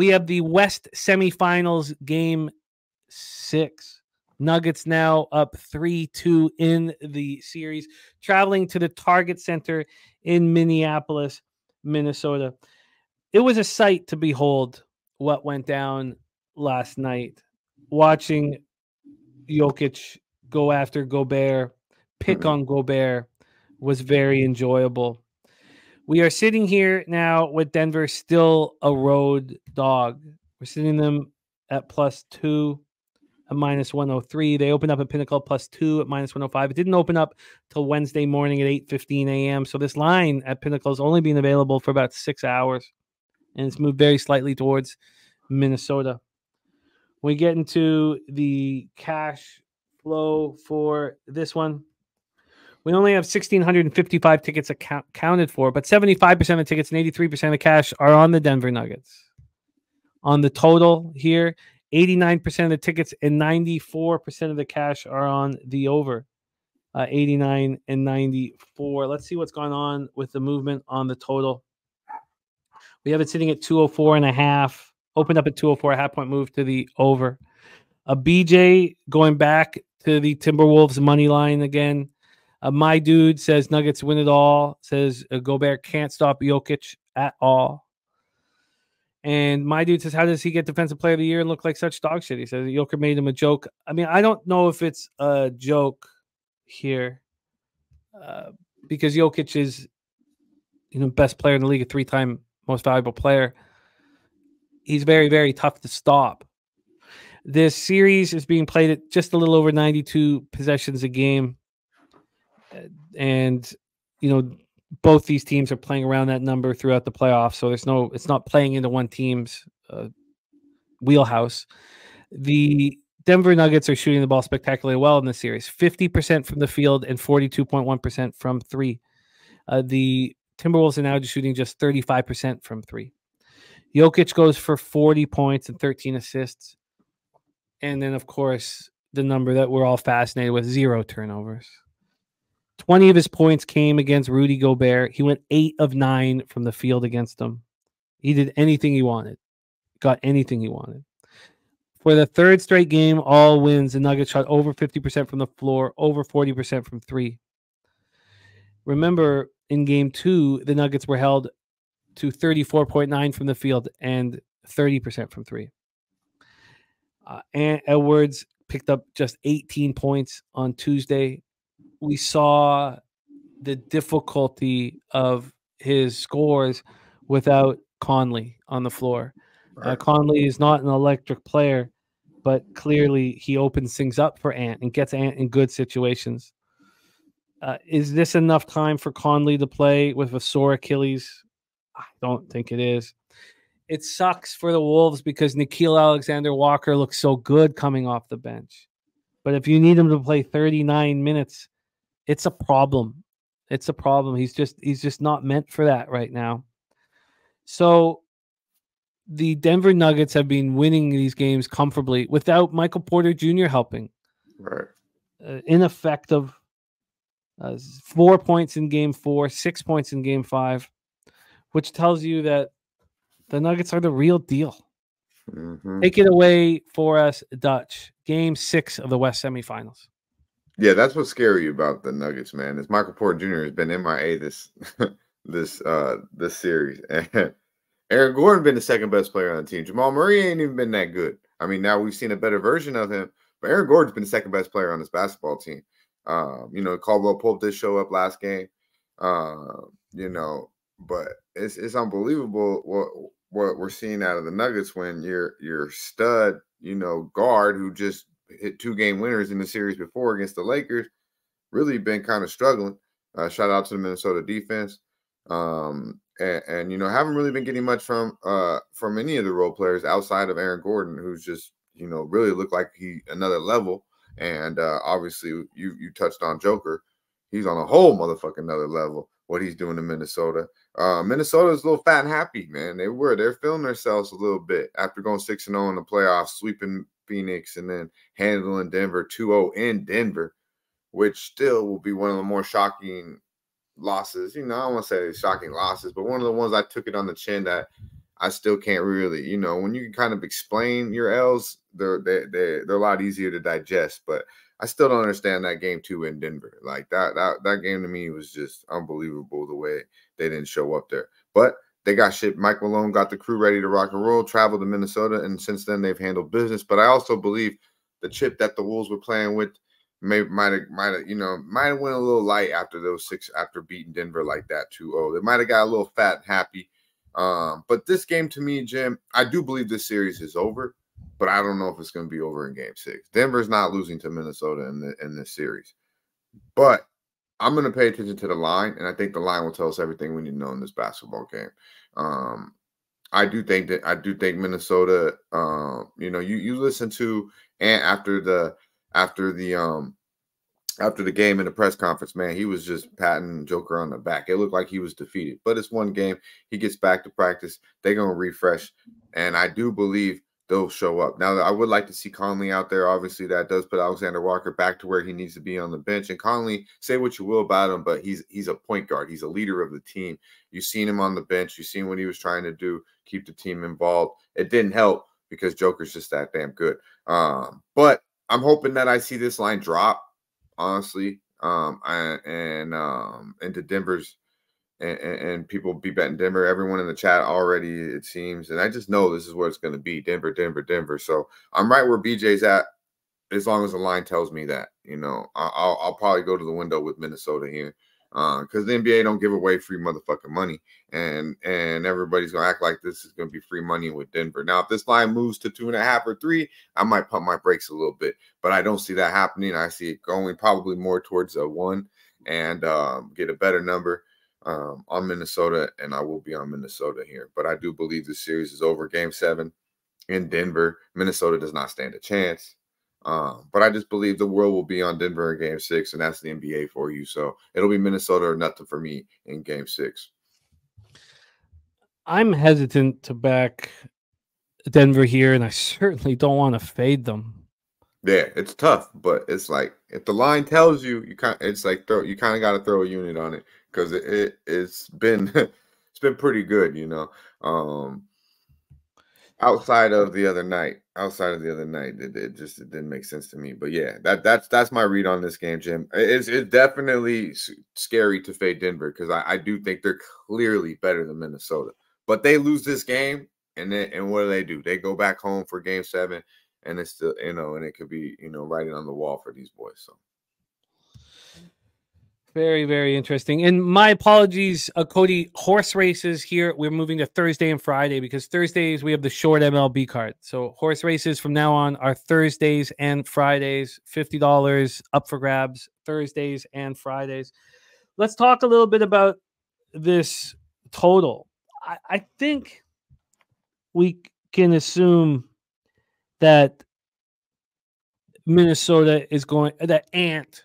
We have the West semifinals game six. Nuggets now up 3 2 in the series, traveling to the Target Center in Minneapolis, Minnesota. It was a sight to behold what went down last night. Watching Jokic go after Gobert, pick mm-hmm. on Gobert was very enjoyable. We are sitting here now with Denver still a road dog. We're sitting them at plus two, at minus 103. They opened up at Pinnacle plus two at minus 105. It didn't open up till Wednesday morning at 8 15 a.m. So this line at Pinnacle has only been available for about six hours. And it's moved very slightly towards Minnesota. We get into the cash flow for this one. We only have 1,655 tickets account- counted for, but 75% of tickets and 83% of the cash are on the Denver Nuggets. On the total here, 89% of the tickets and 94% of the cash are on the over. Uh, 89 and 94. Let's see what's going on with the movement on the total. We have it sitting at 204 and a half. Opened up at 204, a half point move to the over. A BJ going back to the Timberwolves money line again. Uh, my dude says Nuggets win it all. Says uh, Gobert can't stop Jokic at all. And my dude says, How does he get defensive player of the year and look like such dog shit? He says Joker made him a joke. I mean, I don't know if it's a joke here uh, because Jokic is, you know, best player in the league, a three time most valuable player. He's very, very tough to stop. This series is being played at just a little over 92 possessions a game. And, you know, both these teams are playing around that number throughout the playoffs. So there's no, it's not playing into one team's uh, wheelhouse. The Denver Nuggets are shooting the ball spectacularly well in this series 50% from the field and 42.1% from three. Uh, the Timberwolves are now just shooting just 35% from three. Jokic goes for 40 points and 13 assists. And then, of course, the number that we're all fascinated with zero turnovers. 20 of his points came against Rudy Gobert. He went eight of nine from the field against him. He did anything he wanted, got anything he wanted. For the third straight game, all wins, the Nuggets shot over 50% from the floor, over 40% from three. Remember, in game two, the Nuggets were held to 34.9 from the field and 30% from three. Uh, and Edwards picked up just 18 points on Tuesday. We saw the difficulty of his scores without Conley on the floor. Uh, Conley is not an electric player, but clearly he opens things up for Ant and gets Ant in good situations. Uh, is this enough time for Conley to play with a sore Achilles? I don't think it is. It sucks for the Wolves because Nickeil Alexander Walker looks so good coming off the bench. But if you need him to play 39 minutes, it's a problem. It's a problem. He's just he's just not meant for that right now. So the Denver Nuggets have been winning these games comfortably without Michael Porter Jr. helping. Right. Uh, ineffective. Uh, four points in game four, six points in game five, which tells you that the Nuggets are the real deal. Mm-hmm. Take it away for us, Dutch. Game six of the West semifinals. Yeah, that's what's scary about the Nuggets, man. Is Michael Porter Jr. has been MIA this this uh this series. Aaron Gordon been the second best player on the team. Jamal Murray ain't even been that good. I mean, now we've seen a better version of him, but Aaron Gordon's been the second best player on this basketball team. Um, you know, Caldwell Pope did show up last game. Uh, you know, but it's it's unbelievable what what we're seeing out of the Nuggets when your your stud, you know, guard who just two game winners in the series before against the Lakers, really been kind of struggling. Uh, shout out to the Minnesota defense. Um, and, and, you know, haven't really been getting much from uh from any of the role players outside of Aaron Gordon, who's just, you know, really looked like he another level. And uh obviously you you touched on Joker. He's on a whole motherfucking another level what he's doing in Minnesota. Uh, Minnesota is a little fat and happy, man. They were. They're feeling themselves a little bit after going 6 and 0 in the playoffs, sweeping Phoenix, and then handling Denver 2 0 in Denver, which still will be one of the more shocking losses. You know, I don't want to say shocking losses, but one of the ones I took it on the chin that I still can't really, you know, when you can kind of explain your L's, they're they they they're a lot easier to digest. But I still don't understand that game too in Denver. Like that that that game to me was just unbelievable the way they didn't show up there. But they got shit. Mike Malone got the crew ready to rock and roll, traveled to Minnesota, and since then they've handled business. But I also believe the chip that the Wolves were playing with may might have might have you know might have went a little light after those six after beating Denver like that 2-0. They might have got a little fat and happy. Um, but this game to me, Jim, I do believe this series is over, but I don't know if it's going to be over in game six. Denver's not losing to Minnesota in the in this series. But I'm going to pay attention to the line, and I think the line will tell us everything we need to know in this basketball game. Um, I do think that I do think Minnesota. Uh, you know, you you listen to and after the after the um after the game in the press conference, man, he was just patting Joker on the back. It looked like he was defeated, but it's one game. He gets back to practice. They're gonna refresh, and I do believe they'll show up. Now, I would like to see Conley out there. Obviously, that does put Alexander Walker back to where he needs to be on the bench. And Conley, say what you will about him, but he's he's a point guard. He's a leader of the team. You've seen him on the bench. You've seen what he was trying to do, keep the team involved. It didn't help because Joker's just that damn good. Um, but I'm hoping that I see this line drop, honestly. Um, and um, into Denver's and, and, people be betting Denver. Everyone in the chat already, it seems, and I just know this is what it's going to be: Denver, Denver, Denver. So I'm right where BJ's at, as long as the line tells me that. You know, I'll I'll probably go to the window with Minnesota here, because uh, the NBA don't give away free motherfucking money, and and everybody's gonna act like this is gonna be free money with Denver. Now, if this line moves to two and a half or three, I might pump my brakes a little bit, but I don't see that happening. I see it going probably more towards a one and um, get a better number um, on Minnesota, and I will be on Minnesota here. But I do believe the series is over. Game seven in Denver. Minnesota does not stand a chance. Um, but I just believe the world will be on Denver in game six, and that's the NBA for you. So it'll be Minnesota or nothing for me in game six. I'm hesitant to back Denver here, and I certainly don't want to fade them. Yeah, it's tough, but it's like if the line tells you, you kind it's like throw you kind of got to throw a unit on it because it, it it's been it's been pretty good, you know. Um outside of the other night, outside of the other night, it, it just it didn't make sense to me. But yeah, that that's that's my read on this game, Jim. It's it's definitely scary to fade Denver because I, I do think they're clearly better than Minnesota. But they lose this game, and then and what do they do? They go back home for Game Seven, and it's still you know, and it could be you know writing on the wall for these boys. So. Very, very interesting. And my apologies, uh, Cody. Horse races here. We're moving to Thursday and Friday because Thursdays we have the short MLB card. So horse races from now on are Thursdays and Fridays. Fifty dollars up for grabs. Thursdays and Fridays. Let's talk a little bit about this total. I, I think we can assume that Minnesota is going that Ant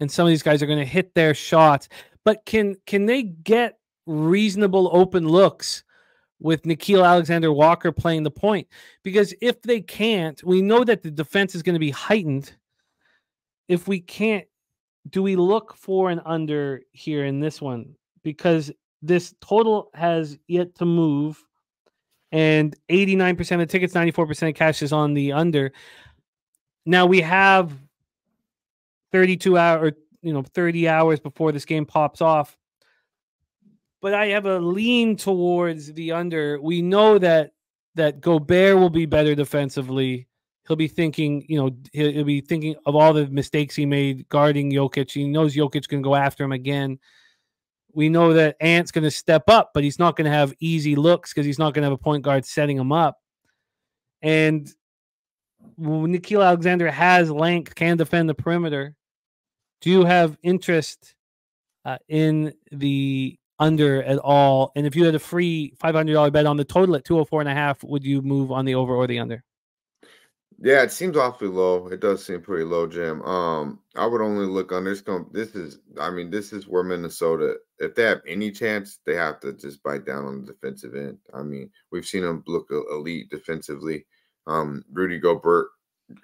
and some of these guys are going to hit their shots. But can can they get reasonable open looks with Nickeil Alexander Walker playing the point? Because if they can't, we know that the defense is going to be heightened. If we can't, do we look for an under here in this one? Because this total has yet to move, and 89% of tickets, 94% of cash is on the under. Now we have 32 hour or you know 30 hours before this game pops off but i have a lean towards the under we know that that gobert will be better defensively he'll be thinking you know he'll, be thinking of all the mistakes he made guarding Jokic. he knows Jokic can go after him again we know that Ant's going to step up, but he's not going to have easy looks because he's not going to have a point guard setting him up. And Nickeil Alexander has length, can defend the perimeter. Do you have interest uh, in the under at all? And if you had a free $500 bet on the total at 204 and a half, would you move on the over or the under? Yeah, it seems awfully low. It does seem pretty low, Jim. Um, I would only look under. This, this is, I mean, this is where Minnesota, if they have any chance, they have to just bite down on the defensive end. I mean, we've seen them look elite defensively. Um, Rudy Gobert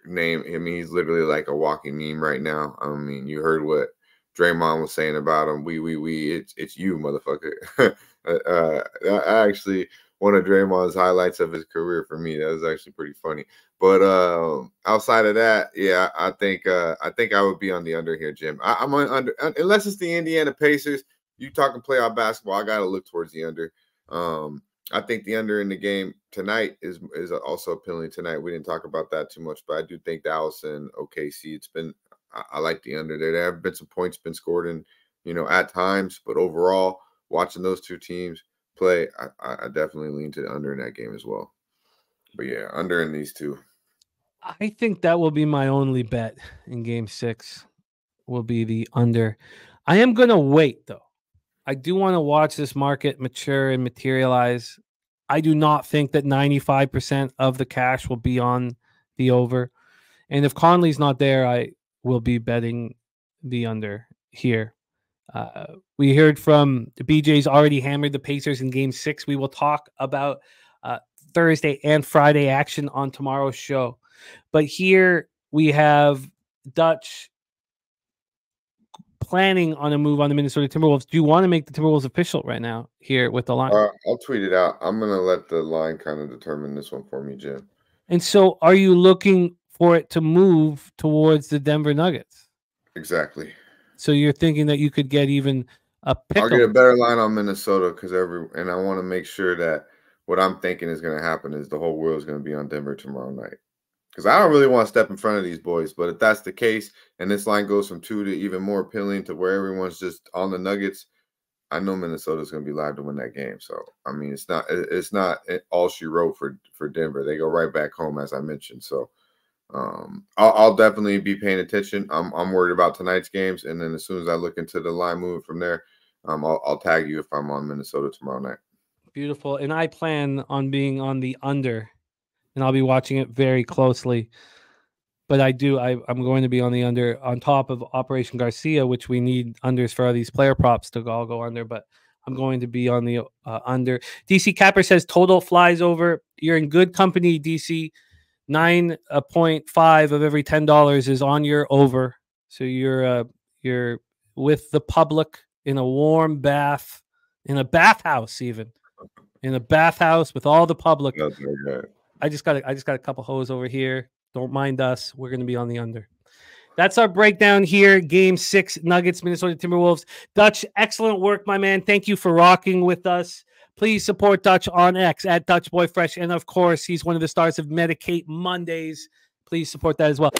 name. I mean, he's literally like a walking meme right now. I mean, you heard what Draymond was saying about him. We, we, we. It's it's you, motherfucker. uh, I actually one of Draymond's highlights of his career for me. That was actually pretty funny. But uh, outside of that, yeah, I think uh, I think I would be on the under here, Jim. I, am on under unless it's the Indiana Pacers. You talking playoff basketball? I got to look towards the under. Um, I think the under in the game tonight is is also appealing tonight. We didn't talk about that too much, but I do think Dallas and OKC. It's been I, I like the under there. There have been some points been scored in, you know, at times, but overall, watching those two teams play, I, I definitely lean to the under in that game as well. But yeah, under in these two. I think that will be my only bet in game six. Will be the under. I am gonna wait though. I do want to watch this market mature and materialize. I do not think that 95% of the cash will be on the over. And if Conley's not there, I will be betting the under here. Uh, we heard from the BJ's already hammered the Pacers in game six. We will talk about uh, Thursday and Friday action on tomorrow's show. But here we have Dutch planning on a move on the Minnesota Timberwolves. Do you want to make the Timberwolves official right now here with the line? Uh, I'll tweet it out. I'm going to let the line kind of determine this one for me, Jim. And so are you looking for it to move towards the Denver Nuggets? Exactly. So you're thinking that you could get even a pick. I'll get a better line on Minnesota because every and I want to make sure that what I'm thinking is going to happen is the whole world is going to be on Denver tomorrow night. Because I don't really want to step in front of these boys, but if that's the case, and this line goes from two to even more appealing to where everyone's just on the Nuggets, I know Minnesota's going to be live to win that game. So I mean, it's not it's not all she wrote for for Denver. They go right back home, as I mentioned. So um, I'll, I'll, definitely be paying attention. I'm I'm worried about tonight's games, and then as soon as I look into the line moving from there, um, I'll, I'll tag you if I'm on Minnesota tomorrow night. Beautiful, and I plan on being on the under and I'll be watching it very closely. But I do, I, I'm going to be on the under on top of Operation Garcia, which we need unders for all these player props to all go under. But I'm going to be on the uh, under. DC Capper says total flies over. You're in good company, DC. 9.5 of every $10 is on your over. So you're uh, you're with the public in a warm bath, in a bathhouse, even in a bathhouse with all the public. I just got a, I just got a couple hoes over here. Don't mind us. We're going to be on the under. That's our breakdown here. Game six, Nuggets, Minnesota Timberwolves. Dutch, excellent work, my man. Thank you for rocking with us. Please support Dutch on X at Dutch Boy Fresh. And of course, he's one of the stars of Medicate Mondays. Please support that as well.